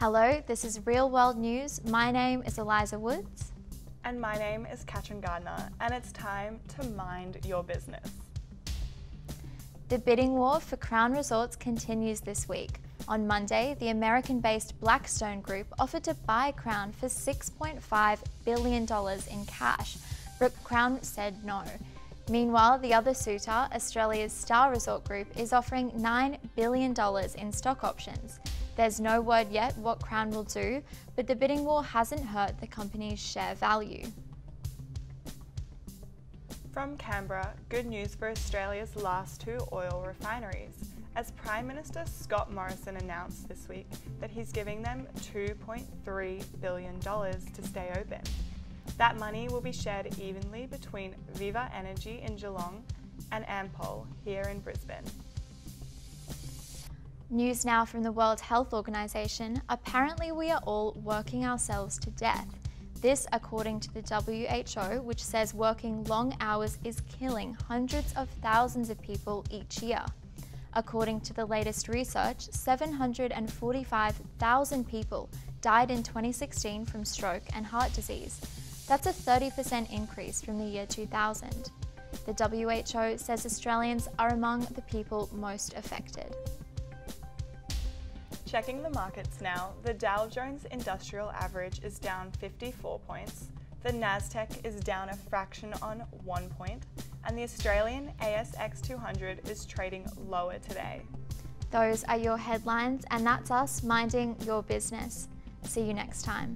Hello, this is Real World News. My name is Eliza Woods. And my name is Katrin Gardner, and it's time to mind your business. The bidding war for Crown Resorts continues this week. On Monday, the American based Blackstone Group offered to buy Crown for $6.5 billion in cash, but Crown said no. Meanwhile, the other suitor, Australia's Star Resort Group, is offering $9 billion in stock options. There's no word yet what Crown will do, but the bidding war hasn't hurt the company's share value. From Canberra, good news for Australia's last two oil refineries, as Prime Minister Scott Morrison announced this week that he's giving them $2.3 billion to stay open. That money will be shared evenly between Viva Energy in Geelong and Ampol here in Brisbane. News now from the World Health Organization. Apparently, we are all working ourselves to death. This, according to the WHO, which says working long hours is killing hundreds of thousands of people each year. According to the latest research, 745,000 people died in 2016 from stroke and heart disease. That's a 30% increase from the year 2000. The WHO says Australians are among the people most affected. Checking the markets now, the Dow Jones Industrial Average is down 54 points, the Nasdaq is down a fraction on 1 point, and the Australian ASX 200 is trading lower today. Those are your headlines, and that's us minding your business. See you next time.